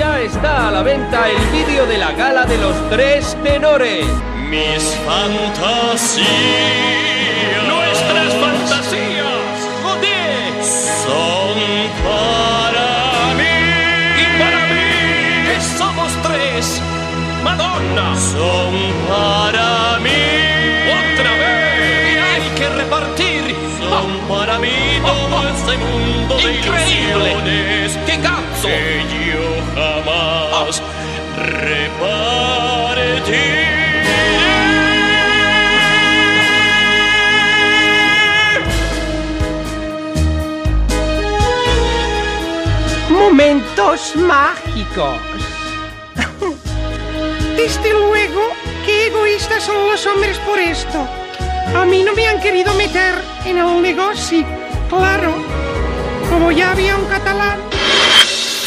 ya está a la venta el vídeo de la gala de los tres tenores. Mis fantasías. Nuestras fantasías. Son para mí. Y para mí. Que somos tres. Madonna. Son para mí. Otra vez. Y hay que repartir. Son para mí todo ese mundo de Increíble. Jamás repartiré. Momentos mágicos. Desde luego, qué egoístas son los hombres por esto. A mí no me han querido meter en el negocio. Claro, como ya había un catalán